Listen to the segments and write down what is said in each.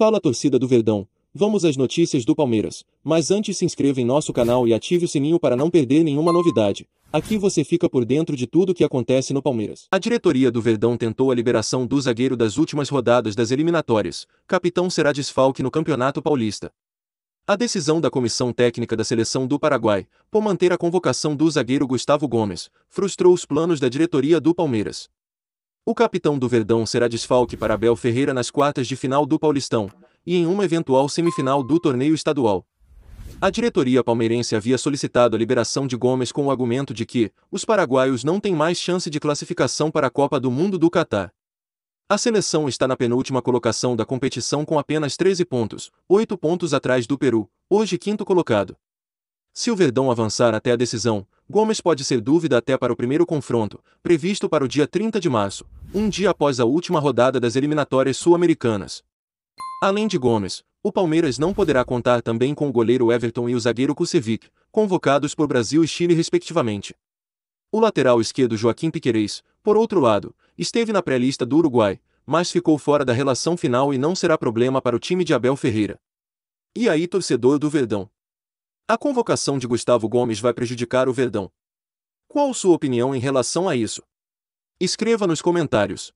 Fala torcida do Verdão, vamos às notícias do Palmeiras, mas antes se inscreva em nosso canal e ative o sininho para não perder nenhuma novidade. Aqui você fica por dentro de tudo o que acontece no Palmeiras. A diretoria do Verdão tentou a liberação do zagueiro das últimas rodadas das eliminatórias. Capitão será desfalque no Campeonato Paulista. A decisão da comissão técnica da seleção do Paraguai, por manter a convocação do zagueiro Gustavo Gomes, frustrou os planos da diretoria do Palmeiras. O capitão do Verdão será desfalque para Abel Ferreira nas quartas de final do Paulistão e em uma eventual semifinal do torneio estadual. A diretoria palmeirense havia solicitado a liberação de Gomes com o argumento de que os paraguaios não têm mais chance de classificação para a Copa do Mundo do Catar. A seleção está na penúltima colocação da competição com apenas 13 pontos, 8 pontos atrás do Peru, hoje quinto colocado. Se o Verdão avançar até a decisão, Gomes pode ser dúvida até para o primeiro confronto, previsto para o dia 30 de março, um dia após a última rodada das eliminatórias sul-americanas. Além de Gomes, o Palmeiras não poderá contar também com o goleiro Everton e o zagueiro Kusevic, convocados por Brasil e Chile respectivamente. O lateral esquerdo Joaquim Piquerez, por outro lado, esteve na pré-lista do Uruguai, mas ficou fora da relação final e não será problema para o time de Abel Ferreira. E aí torcedor do Verdão? A convocação de Gustavo Gomes vai prejudicar o Verdão. Qual sua opinião em relação a isso? Escreva nos comentários.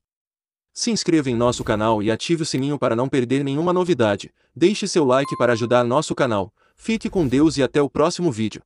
Se inscreva em nosso canal e ative o sininho para não perder nenhuma novidade. Deixe seu like para ajudar nosso canal. Fique com Deus e até o próximo vídeo.